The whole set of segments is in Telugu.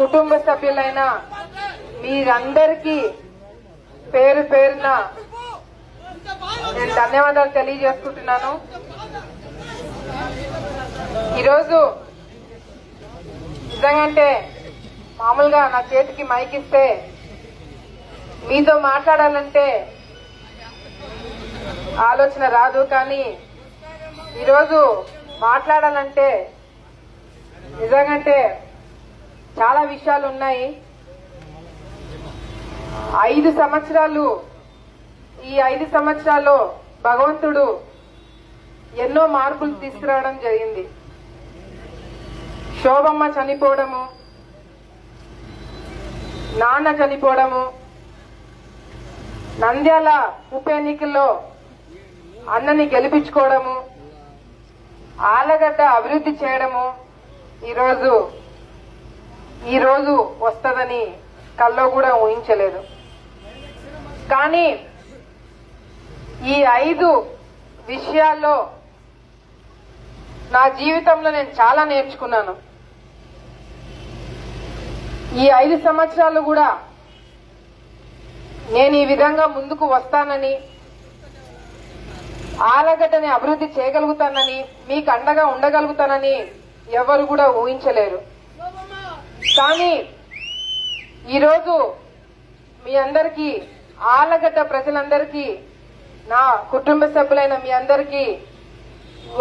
కుటుంబ సభ్యులైన మీరందరికీ పేరు పేరున నేను ధన్యవాదాలు తెలియజేసుకుంటున్నాను. ఈరోజు నిజంగంటే మామూలుగా నా చేతికి మైక్ ఇస్తే మీతో మాట్లాడాలంటే ఆలోచన రాదు కానీ ఈరోజు మాట్లాడాలంటే నిజంగంటే చాలా విషయాలు ఉన్నాయి ఐదు సంవత్సరాలు ఈ ఐదు సంవత్సరాల్లో భగవంతుడు ఎన్నో మార్పులు తీసుకురావడం జరిగింది. శోభమ్మ చనిపోవడము నాన్న చనిపోవడము నంద్యాల ఉప ఎన్నికల్లో అన్నని గెలిపించుకోవడము ఆలగడ్డ అభివృద్ధి చేయడము ఈరోజు ఈ రోజు వస్తుందని కల్లో కూడా ఊహించలేదు. కానీ ఈ ఐదు విషయాల్లో నా జీవితంలో నేను చాలా నేర్చుకున్నాను. ఈ ఐదు సంవత్సరాలు కూడా నేను ఈ విధంగా ముందుకు వస్తానని ఆలగడ్డని అభివృద్ధి చేయగలుగుతానని మీకు అండగా ఉండగలుగుతానని ఎవరు కూడా ఊహించలేరు. కానీ ఈరోజు మీ అందరికీ ఆలగడ్డ ప్రజలందరికీ నా కుటుంబ సభ్యులైన మీ అందరికీ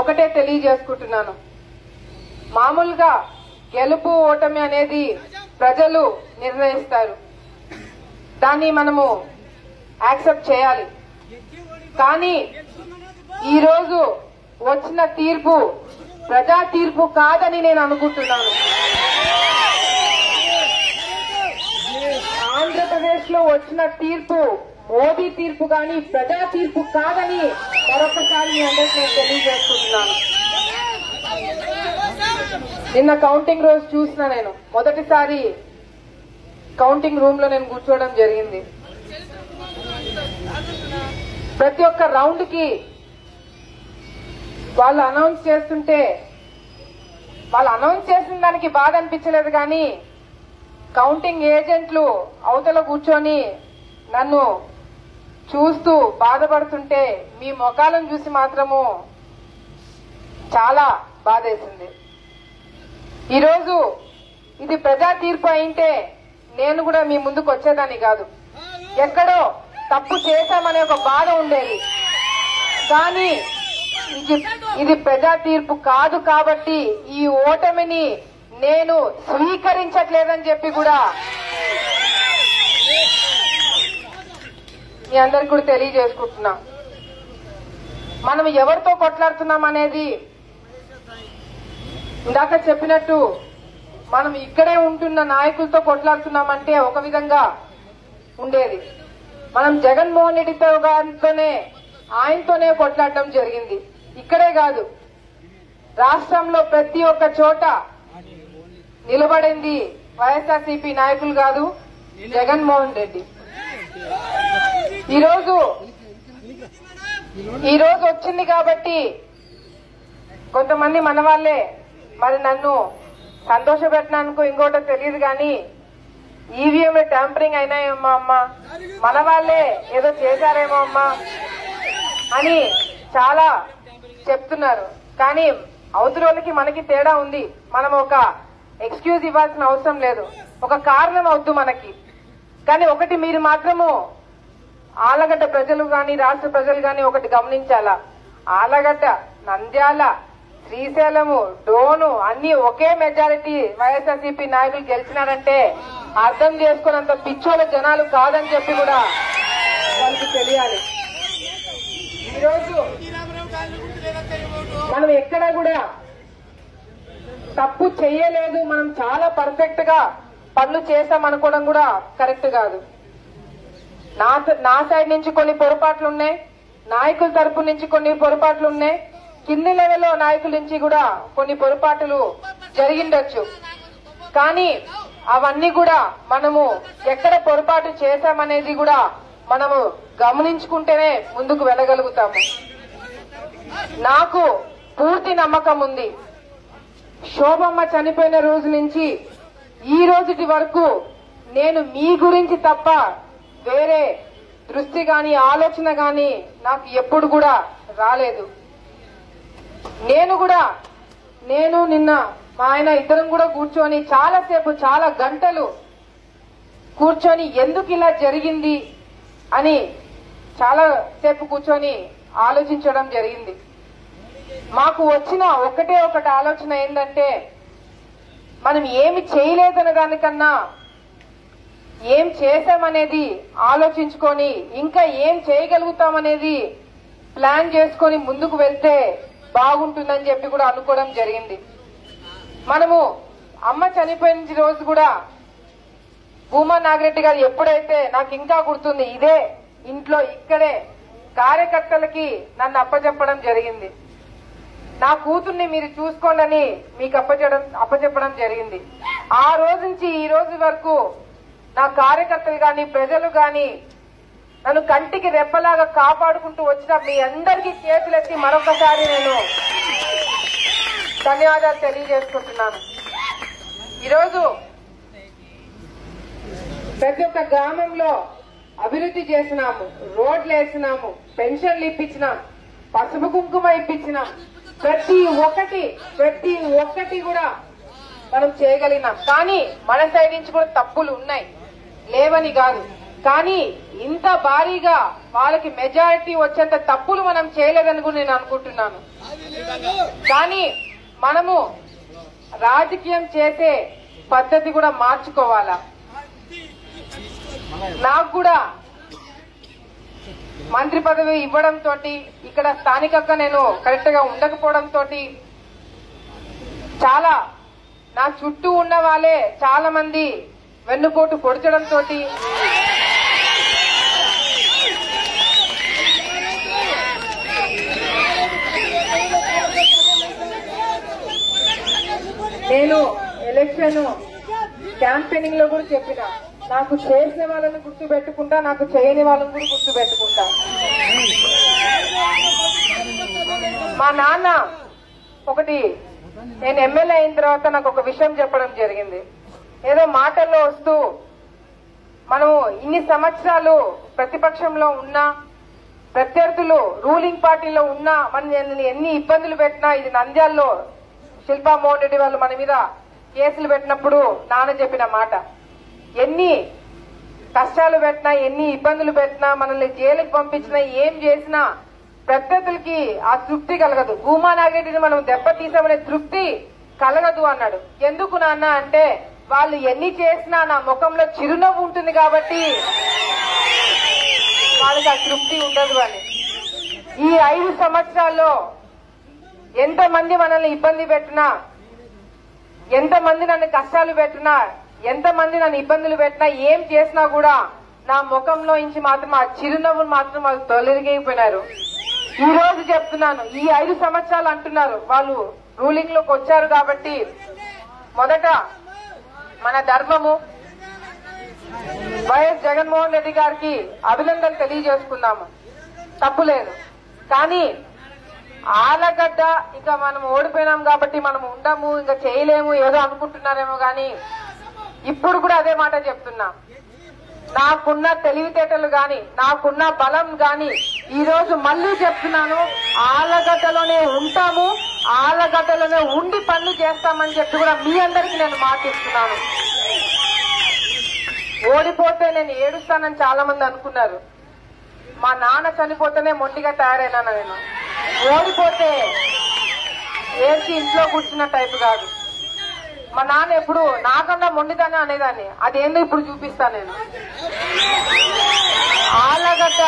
ఒకటే తెలియజేసుకుంటున్నాను. మామూలుగా గెలుపు ఓటమి అనేది ప్రజలు నిర్ణయిస్తారు. దాన్ని మనము యాక్సెప్ట్ చేయాలి. కానీ ఈరోజు వచ్చిన తీర్పు ప్రజా తీర్పు కాదని నేను అనుకుంటున్నాను. ఆంధ్రప్రదేశ్లో వచ్చిన తీర్పు మోదీ తీర్పు కానీ ప్రజా తీర్పు కాదని మరొకసారి మీ అందరికీ నేను తెలియజేసుకుంటున్నాను నిన్న కౌంటింగ్ రోజు చూసిన నేను. మొదటిసారి కౌంటింగ్ రూమ్లో నేను కూర్చోవడం జరిగింది. ప్రతి ఒక్క రౌండ్కి వాళ్ళు అనౌన్స్ చేస్తుంటే వాళ్ళు అనౌన్స్ చేసిన దానికి బాధ అనిపించలేదు కానీ కౌంటింగ్ ఏజెంట్లు అవతల కూర్చొని నన్ను చూస్తూ బాధపడుతుంటే మీ ముఖాలను చూసి మాత్రము చాలా బాధేసింది. ఈరోజు ఇది ప్రజా తీర్పు అయింటే నేను కూడా మీ ముందుకు వచ్చేదాన్ని కాదు. ఎక్కడో తప్పు చేశామనే ఒక బాధ ఉండేది. కానీ ఇది ఇది ప్రజా తీర్పు కాదు కాబట్టి ఈ ఓటమిని నేను స్వీకరించట్లేదని చెప్పి కూడా మీ అందరికి కూడా తెలియజేసుకుంటున్నా. మనం ఎవరితో కొట్లాడుతున్నాం అనేది ఇందాక చెప్పినట్టు మనం ఇక్కడే ఉంటున్న నాయకులతో కొట్లాడుతున్నామంటే ఒక విధంగా ఉండేది. మనం జగన్మోహన్ రెడ్డితో గారితోనే ఆయనతోనే కొట్లాడడం జరిగింది. ఇక్కడే కాదు. రాష్ట్రంలో ప్రతి ఒక్క చోట నిలబడింది వైఎస్ఆర్సీపీ నాయకులు కాదు జగన్మోహన్ రెడ్డి. ఈరోజు ఈరోజు వచ్చింది కాబట్టి కొంతమంది మన వాళ్ళే మరి నన్ను సంతోషపెట్టినందుకు ఇంకోటో తెలియదు కానీ ఈవీఎంలు ట్యాంపరింగ్ అయినాయేమో అమ్మా. మన వాళ్ళే ఏదో చేశారేమో అమ్మా అని చాలా చెప్తున్నారు. కానీ అవతల మనకి తేడా ఉంది. మనం ఒక ఎక్స్క్యూజ్ ఇవ్వాల్సిన అవసరం లేదు. ఒక కారణం అవుద్దు మనకి. కానీ ఒకటి మీరు మాత్రము ఆలగడ్డ ప్రజలు గాని రాష్ట్ర ప్రజలు గాని ఒకటి గమనించాలా? ఆలగడ్డ నంద్యాల శ్రీశైలము డోను అన్ని ఒకే మెజారిటీ వైఎస్ఆర్సీపీ నాయకులు గెలిచినారంటే అర్థం చేసుకున్నంత పిచ్చోల జనాలు కాదని చెప్పి కూడా వాళ్ళకి తెలియాలి. ఈరోజు మనం ఎక్కడ కూడా తప్పు చేయలేదు మనం చాలా పర్ఫెక్ట్గా పనులు చేసాం అనుకోవడం కూడా కరెక్ట్ కాదు. నా నా సైడ్ నుంచి కొన్ని పొరపాట్లు ఉన్నాయి నాయకుల తరపు నుంచి కొన్ని పొరపాట్లు ఉన్నాయి కింది లెవెల్లో నాయకుల నుంచి కూడా కొన్ని పొరపాట్లు జరిగిండొచ్చు. కానీ అవన్నీ కూడా మనము ఎక్కడ పొరపాటు చేశామనేది కూడా మనము గమనించుకుంటేనే ముందుకు వెళ్ళగలుగుతాము. నాకు పూర్తి నమ్మకం ఉంది. శోభమ్మ చనిపోయిన రోజు నుంచి ఈ రోజుటి వరకు నేను మీ గురించి తప్ప వేరే దృష్టి గాని ఆలోచన గాని నాకు ఎప్పుడు కూడా రాలేదు. నేను కూడా నేను నిన్న మా ఆయన ఇద్దరం కూడా కూర్చొని చాలాసేపు చాలా గంటలు కూర్చొని ఎందుకు ఇలా జరిగింది అని చాలా సేపు కూర్చొని ఆలోచించడం జరిగింది. మాకు వచ్చిన ఒకటే ఒకటి ఆలోచన ఏంటంటే మనం ఏమి చేయలేదన్న దానికన్నా ఏం చేశామనేది ఆలోచించుకొని ఇంకా ఏం చేయగలుగుతామనేది ప్లాన్ చేసుకొని ముందుకు వెళ్తే బాగుంటుందని చెప్పి కూడా అనుకోవడం జరిగింది. మనము అమ్మ చనిపోయిన రోజు కూడా భూమా నాగిరెడ్డి గారు ఎప్పుడైతే నాకు ఇంకా గుర్తుంది ఇదే ఇంట్లో ఇక్కడే కార్యకర్తలకి నన్ను అప్పచెప్పడం జరిగింది. నా కూతుర్ని మీరు చూసుకోండి మీకు అప్పచెప్పడం అప్పచెప్పడం జరిగింది. ఆ రోజు నుంచి ఈ రోజు వరకు నా కార్యకర్తలు గాని ప్రజలు గాని నన్ను కంటికి రెప్పలాగా కాపాడుకుంటూ వచ్చిన మీ అందరికీ చేతులెత్తి మరొకసారి నేను ధన్యవాదాలు తెలియజేసుకుంటున్నాను. ఈరోజు ప్రతి ఒక్క గ్రామంలో అభివృద్ధి చేసినాము. రోడ్లు వేసినాము పెన్షన్లు ఇప్పించినాం. పసుపు కుంకుమ ఇప్పించినాం. ప్రతి ఒక్కటి ప్రతి ఒక్కటి కూడా మనం చేయగలిగినాం. కానీ మన సైడ్ నుంచి కూడా తప్పులు ఉన్నాయి. లేవని కాదు. కానీ ఇంత భారీగా వాళ్ళకి మెజారిటీ వచ్చేంత తప్పులు మనం చేయలేదని కూడా నేను అనుకుంటున్నాను. కానీ మనము రాజకీయం చేసే పద్ధతి కూడా మార్చుకోవాలా? నాకు కూడా మంత్రి పదవి ఇవ్వడంతో ఇక్కడ స్థానికంగా నేను కరెక్ట్గా ఉండకపోవడంతో చాలా నా చుట్టూ ఉన్న వాళ్ళే చాలా మంది వెన్నుపోటు పొడిచడం నేను ఎలక్షన్ క్యాంపెయినింగ్లో కూడా చెప్పిన. నాకు చేసిన వాళ్ళని గుర్తు పెట్టుకుంటా నాకు చేయని వాళ్ళని కూడా గుర్తు పెట్టుకుంటా మా నాన్న ఒకటి నేను ఎమ్మెల్యే అయిన తర్వాత నాకు ఒక విషయం చెప్పడం జరిగింది. ఏదో మాటల్లో వస్తూ మనము ఇన్ని సంవత్సరాలు ప్రతిపక్షంలో ఉన్నా ప్రత్యర్థులు రూలింగ్ పార్టీలో ఉన్నా మనం ఎన్ని ఇబ్బందులు పెట్టినా ఇది నంద్యాల్లో శిల్పా మోహన్ రెడ్డి వాళ్ళు మన మీద కేసులు పెట్టినప్పుడు నాన్న చెప్పిన మాట. ఎన్ని కష్టాలు పెట్టినా ఎన్ని ఇబ్బందులు పెట్టినా మనల్ని జైలుకి పంపించినా ఏం చేసినా ప్రత్యర్థులకి ఆ తృప్తి కలగదు. భూమా నాగిరెడ్డిని మనం దెబ్బతీసామనే తృప్తి కలగదు అన్నాడు. ఎందుకు నాన్న అంటే వాళ్ళు ఎన్ని చేసినా నా ముఖంలో చిరునవ్వు ఉంటుంది కాబట్టి వాళ్ళకి ఆ తృప్తి ఉండదు అని. ఈ ఐదు సంవత్సరాల్లో ఎంతమంది మనల్ని ఇబ్బంది పెట్టినా ఎంతమంది నన్ను కష్టాలు పెట్టినా ఎంతమంది నన్ను ఇబ్బందులు పెట్టినా ఏం చేసినా కూడా నా ముఖంలో నుంచి మాత్రం ఆ చిరునవ్వులు మాత్రం వాళ్ళు తొలగిపోయినారు. ఈ రోజు చెప్తున్నాను ఈ ఐదు సంవత్సరాలు అంటున్నారు వాళ్ళు రూలింగ్లోకి వచ్చారు కాబట్టి మొదట మన ధర్మము వైఎస్ జగన్మోహన్ రెడ్డి గారికి అభినందనలు తెలియజేసుకున్నాము తప్పులేదు కానీ ఆలగడ్డ ఇంకా మనం ఓడిపోయినాం కాబట్టి మనం ఉండము ఇంకా చేయలేము ఏదో అనుకుంటున్నారేమో కానీ ఇప్పుడు కూడా అదే మాట చెప్తున్నా. నాకున్న తెలివితేటలు గాని నాకున్న బలం గాని ఈ రోజు మళ్ళీ చెప్తున్నాను ఆలగడ్డలోనే ఉంటాము ఆలగడ్డలోనే ఉండి పనులు చేస్తామని చెప్పి కూడా మీ అందరికి నేను మాటిస్తున్నాను ఓడిపోతే నేను ఏడుస్తానని చాలా మంది అనుకున్నారు. మా నాన్న చనిపోతేనే మొండిగా తయారైనా నేను. ఓడిపోతే ఏడ్చి ఇంట్లో కూర్చున్న టైప్ కాదు. మా నాన్న ఎప్పుడు నాకన్నా మొండిదానే అనేదాన్ని. అదేందో ఇప్పుడు చూపిస్తా నేను. ఆలగడ్డ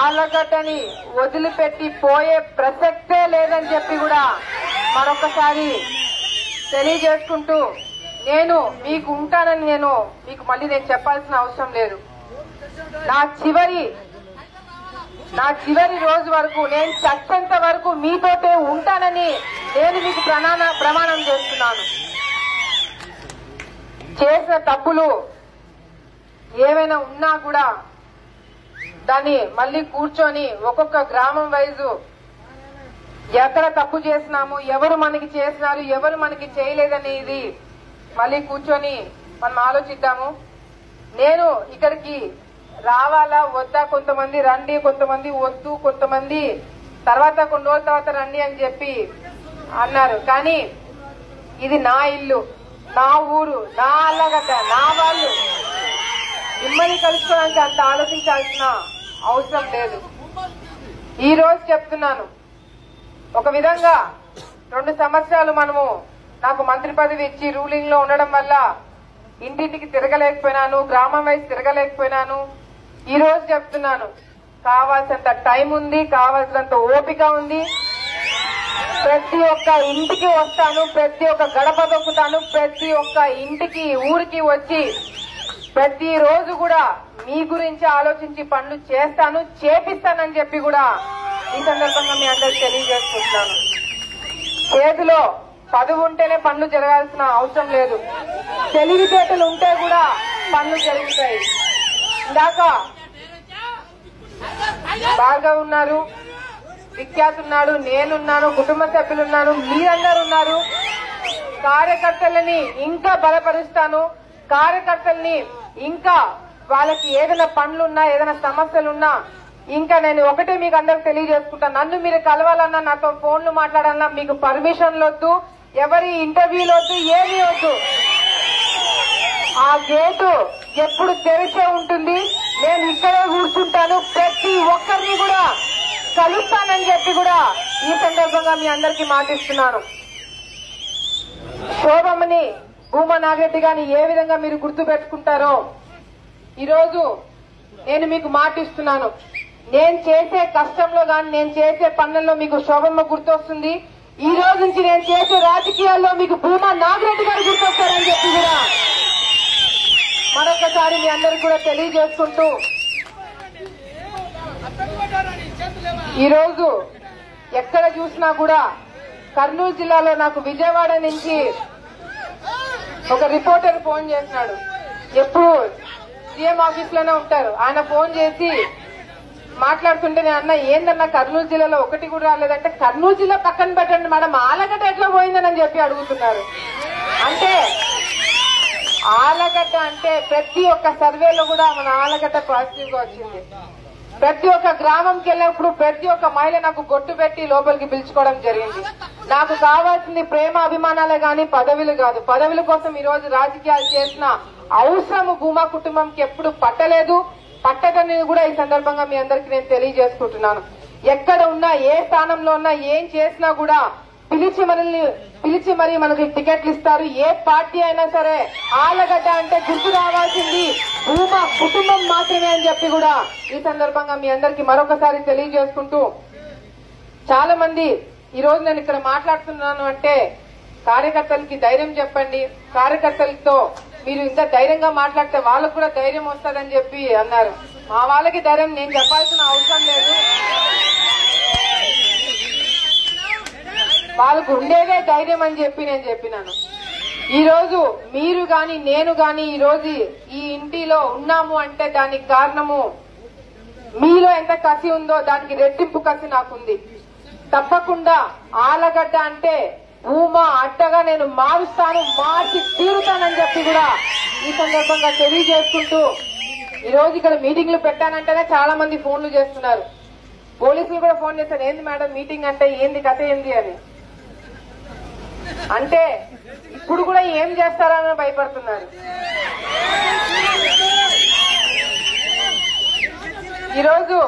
ఆలగడ్డని వదిలిపెట్టి పోయే ప్రసక్తే లేదని చెప్పి కూడా మరొకసారి తెలియజేసుకుంటూ నేను మీకు ఉంటానని నేను మీకు మళ్ళీ నేను చెప్పాల్సిన అవసరం లేదు. నా చివరి నా చివరి రోజు వరకు నేను చచ్చేంత వరకు మీతోటే ఉంటానని నేను మీకు ప్రణాన ప్రమాణం చేస్తున్నాను. చేసిన తప్పులు ఏమైనా ఉన్నా కూడా దాన్ని మళ్ళీ కూర్చొని ఒక్కొక్క గ్రామం వైజు ఎక్కడ తప్పు చేసినాము ఎవరు మనకి చేసినారు ఎవరు మనకి చేయలేదనేది మళ్ళీ కూర్చొని మనం ఆలోచిద్దాము. నేను ఇక్కడికి రావాలా వద్దా కొంతమంది రండి కొంతమంది వద్దు కొంతమంది తర్వాత కొన్ని రోజుల తర్వాత రండి అని చెప్పి అన్నారు. కానీ ఇది నా ఇల్లు నా ఊరు నా అల్లగడ్డ నా వాళ్ళు మిమ్మల్ని కలుసుకోవడానికి అంత ఆలోచించాల్సిన అవసరం లేదు. ఈ రోజు చెప్తున్నాను. ఒక విధంగా రెండు సంవత్సరాలు మనము నాకు మంత్రి పదవి ఇచ్చి రూలింగ్లో ఉండడం వల్ల ఇంటింటికి తిరగలేకపోయినాను గ్రామం వైపు తిరగలేకపోయినాను. ఈ రోజు చెప్తున్నాను. కావాల్సినంత టైం ఉంది కావాల్సినంత ఓపిక ఉంది. ప్రతి ఒక్క ఇంటికి వస్తాను ప్రతి ఒక్క గడప దొక్కుతాను ప్రతి ఒక్క ఇంటికి ఊరికి వచ్చి ప్రతి రోజు కూడా మీ గురించి ఆలోచించి పనులు చేస్తాను చేపిస్తానని చెప్పి కూడా ఈ సందర్భంగా మీ అందరికి తెలియజేసుకుంటున్నాను. చేతిలో పదవి ఉంటేనే పనులు జరగాల్సిన అవసరం లేదు. తెలివితేటలు ఉంటే కూడా పనులు జరుగుతాయి. ఇందాక బాగా ఉన్నారు విఖ్యాత్ ఉన్నాడు నేనున్నాను కుటుంబ సభ్యులు ఉన్నారు మీరందరూ ఉన్నారు. కార్యకర్తలని ఇంకా బలపరుస్తాను. కార్యకర్తల్ని ఇంకా వాళ్ళకి ఏదైనా పనులున్నా ఏదైనా సమస్యలున్నా ఇంకా నేను ఒకటే మీకు అందరికి తెలియజేసుకుంటాను నన్ను మీరు కలవాలన్నా నాతో ఫోన్లు మాట్లాడాలన్నా మీకు పర్మిషన్లు వద్దు ఎవరి ఇంటర్వ్యూలు వద్దు ఏమీ వద్దు. ఆ గేటు ఎప్పుడు తెరిచే ఉంటుంది. నేను ఇక్కడే కూర్చుంటాను. ప్రతి ఒక్కరిని కూడా కలుస్తానని చెప్పి కూడా ఈ సందర్భంగా మీ అందరికీ మాటిస్తున్నాను. శోభమ్మని భూమా నాగరెడ్డి గారిని ఏ విధంగా మీరు గుర్తు పెట్టుకుంటారో ఈరోజు నేను మీకు మాటిస్తున్నాను. నేను చేసే కష్టంలో గాని నేను చేసే పనుల్లో మీకు శోభమ్మ గుర్తొస్తుంది. ఈ రోజు నుంచి నేను చేసే రాజకీయాల్లో మీకు భూమా నాగిరెడ్డి గారు గుర్తొస్తారని చెప్పి కూడా మరొకసారి మీ అందరికి కూడా తెలియజేసుకుంటూ ఈరోజు ఎక్కడ చూసినా కూడా కర్నూలు జిల్లాలో నాకు విజయవాడ నుంచి ఒక రిపోర్టర్ ఫోన్ చేసినాడు ఎప్పుడు సీఎం ఆఫీస్లోనే ఉంటారు. ఆయన ఫోన్ చేసి మాట్లాడుతుంటే నేను అన్న ఏందన్నా కర్నూలు జిల్లాలో ఒకటి కూడా రాలేదంటే కర్నూలు జిల్లా పక్కన పెట్టండి మేడం. ఆలగడ్డ ఎట్లా పోయిందని చెప్పి అడుగుతున్నారు. అంటే ఆలగడ్డ అంటే ప్రతి ఒక్క సర్వేలో కూడా మన ఆలగడ్డ పాజిటివ్గా వచ్చింది. ప్రతి ఒక్క గ్రామంకి వెళ్ళినప్పుడు ప్రతి ఒక్క మహిళ నాకు గొట్టు పెట్టి లోపలికి పిలుచుకోవడం జరిగింది. నాకు కావాల్సింది ప్రేమ అభిమానాలే గాని పదవులు కాదు. పదవుల కోసం ఈ రోజు రాజకీయాలు చేసిన అవసరం భూమా కుటుంబంకి ఎప్పుడు పట్టలేదు. పట్టదని కూడా ఈ సందర్భంగా మీ అందరికి నేను తెలియజేసుకుంటున్నాను. ఎక్కడ ఉన్నా ఏ స్థానంలో ఉన్నా ఏం చేసినా కూడా పిలిచి మనల్ని పిలిచి మరి మనకి టికెట్లు ఇస్తారు. ఏ పార్టీ అయినా సరే ఆలగడ్డ అంటే గుర్తు రావాల్సింది. భూమ కుటుంబం మాత్రమే అని చెప్పి కూడా ఈ సందర్భంగా మీ అందరికి మరొకసారి తెలియజేసుకుంటూ చాలా మంది ఈ రోజు నేను ఇక్కడ మాట్లాడుతున్నాను అంటే కార్యకర్తలకి ధైర్యం చెప్పండి. కార్యకర్తలతో మీరు ఇంత ధైర్యంగా మాట్లాడితే వాళ్ళకు కూడా ధైర్యం వస్తుందని చెప్పి అన్నారు. మా వాళ్ళకి ధైర్యం నేను చెప్పాల్సిన అవసరం లేదు. వాళ్ళకు ఉండేదే ధైర్యం అని చెప్పి నేను చెప్పినాను. ఈ రోజు మీరు గాని నేను గాని ఈ రోజు ఈ ఇంటిలో ఉన్నాము అంటే దానికి కారణము మీలో ఎంత కసి ఉందో దానికి రెట్టింపు కసి నాకుంది. తప్పకుండా ఆలగడ్డ అంటే భూమా అట్టగా నేను మారుస్తాను మార్చి తీరుతానని చెప్పి కూడా ఈ సందర్భంగా తెలియజేసుకుంటూ ఈ రోజు ఇక్కడ మీటింగ్లు పెట్టానంటేనే చాలా మంది ఫోన్లు చేస్తున్నారు. పోలీసులు కూడా ఫోన్ చేస్తారు ఏంది మేడం మీటింగ్ అంటే ఏంది కథ ఏంది అని. అంటే ఇప్పుడు కూడా ఏం చేస్తారని భయపడుతున్నారు. ఈరోజు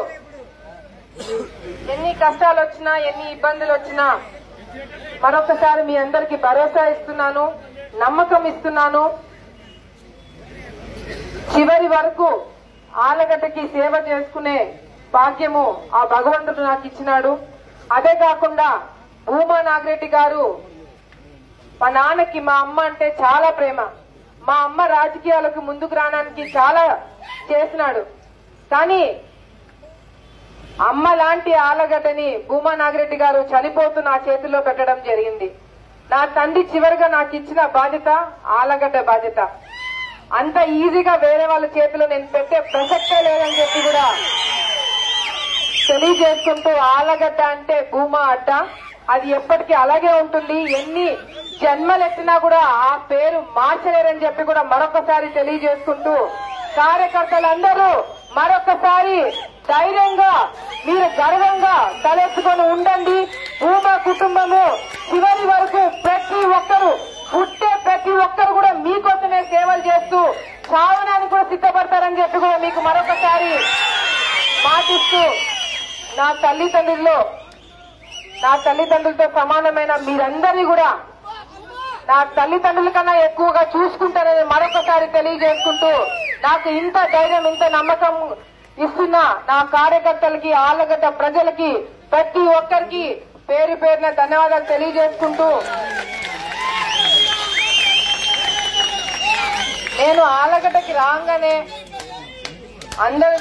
ఎన్ని కష్టాలు వచ్చినా ఎన్ని ఇబ్బందులు వచ్చినా మరొకసారి మీ అందరికి భరోసా ఇస్తున్నాను నమ్మకం ఇస్తున్నాను. చివరి వరకు ఆలగడ్డకి సేవ చేసుకునే భాగ్యము ఆ భగవంతుడు నాకు ఇచ్చినాడు. అదే కాకుండా భూమా నాగిరెడ్డి గారు మా నాన్నకి మా అమ్మ అంటే చాలా ప్రేమ. మా అమ్మ రాజకీయాలకు ముందుకు రావడానికి చాలా చేసినాడు. కానీ అమ్మ లాంటి ఆలగడ్డని భూమా నాగిరెడ్డి గారు చనిపోతూ నా చేతిలో పెట్టడం జరిగింది. నా తండ్రి చివరిగా నాకు ఇచ్చిన బాధ్యత ఆలగడ్డ బాధ్యత. అంత ఈజీగా వేరే వాళ్ళ చేతిలో నేను పెట్టే ప్రసక్తే లేదని చెప్పి కూడా తెలియజేసుకుంటూ ఆలగడ్డ అంటే భూమా అడ్డ. అది ఎప్పటికీ అలాగే ఉంటుంది. ఎన్ని జన్మలెత్తినా కూడా ఆ పేరు మార్చలేరని చెప్పి కూడా మరొకసారి తెలియజేసుకుంటూ కార్యకర్తలందరూ మరొకసారి ధైర్యంగా మీరు గర్వంగా తలెత్తుకొని ఉండండి. భూమా కుటుంబము చివరి వరకు ప్రతి ఒక్కరు పుట్టే ప్రతి ఒక్కరు కూడా మీకోసమే సేవలు చేస్తూ సావనానికి కూడా సిద్ధపడతారని చెప్పి కూడా మీకు మరొకసారి మాటిస్తూ నా తల్లిదండ్రుల్లో నా తల్లిదండ్రులతో సమానమైన మీరందరినీ కూడా నా తల్లిదండ్రుల కన్నా ఎక్కువగా చూసుకుంటారని మరొకసారి తెలియజేసుకుంటూ నాకు ఇంత ధైర్యం ఇంత నమ్మకం ఇస్తున్న నా కార్యకర్తలకి ఆలగడ్డ ప్రజలకి ప్రతి ఒక్కరికి పేరు పేరున ధన్యవాదాలు తెలియజేసుకుంటూ నేను ఆలగడ్డకి రాగానే అందరూ